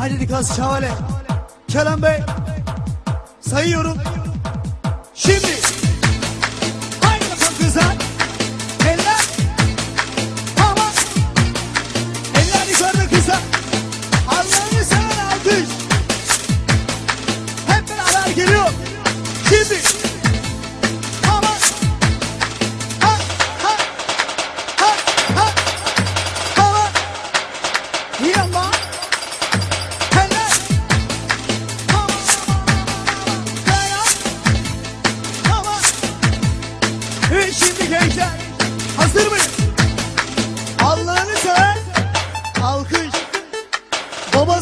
Haydi Nikas Şavale. Kerem Bey. Sayıyorum. Şimdi. Haydi bakalım kızlar.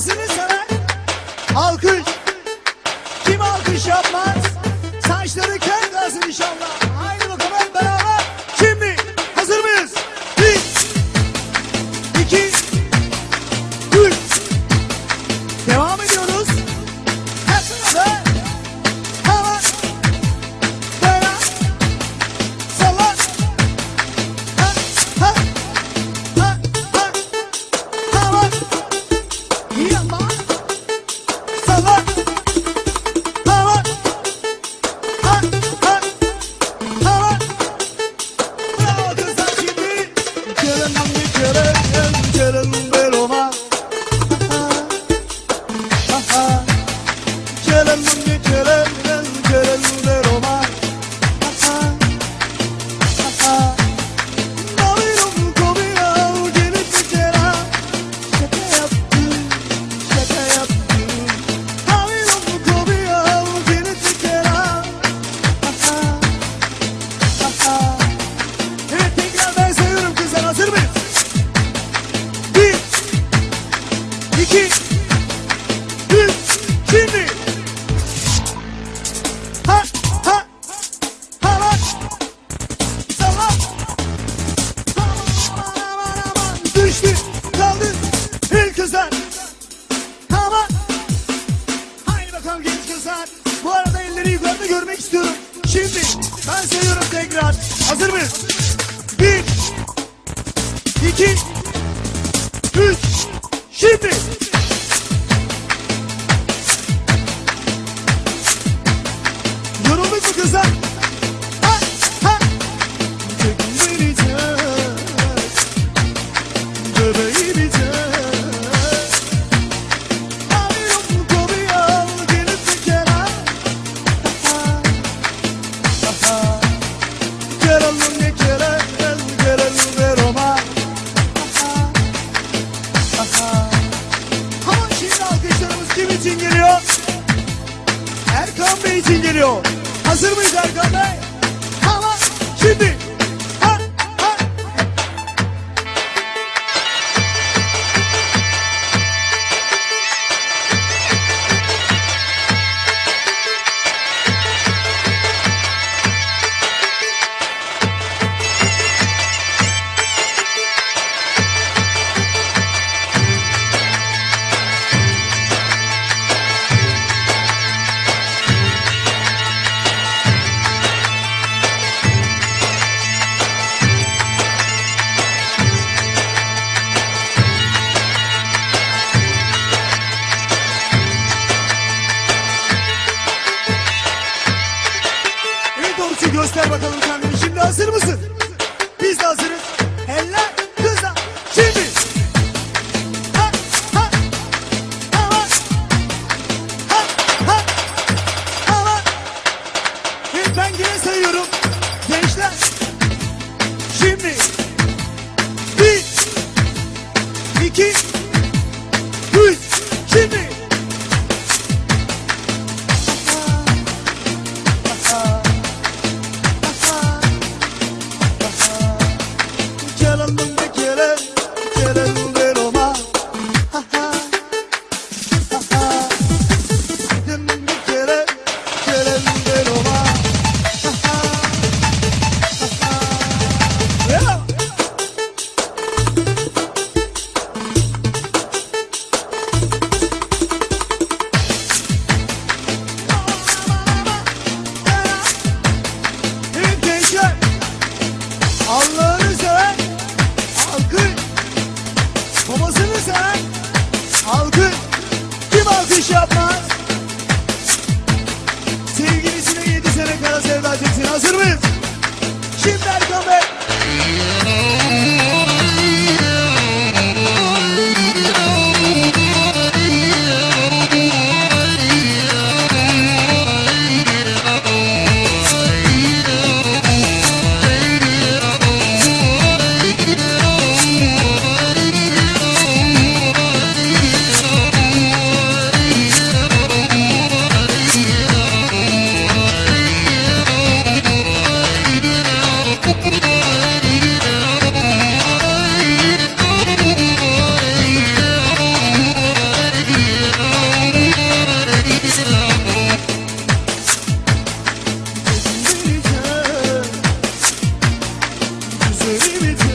Babasını seven alkış. Kim alkış yapmaz? Saçları kel kalsın inşallah. Haydi bakalım hep beraber. Şimdi hazır mıyız? Bir, iki, Beloma. Ha, ha. Ha, ha. Navirum kovuyor, gelip bir kere. Şaka yaptım, şaka yaptım. Navirum kovuyor, gelip bir kere. Ha, ha. Evet tekrar ben sayıyorum kızlar hazır mıyız? Bir, iki, yukarıda görmek istiyorum. Şimdi ben sayıyorum tekrar. Hazır mıyız? Bir, iki, üç, şimdi. İçin geliyor. Hazır mıyız Erkan Bey? Tamam. Şimdi. Hazır mısın? Biz de hazırız. Eller kızlar. Şimdi. Ha, ha. Hava. Ha, ha. Hava. Evet, ben yine sayıyorum. Gençler. Şimdi. Bir. iki, cerveza. Baby. it.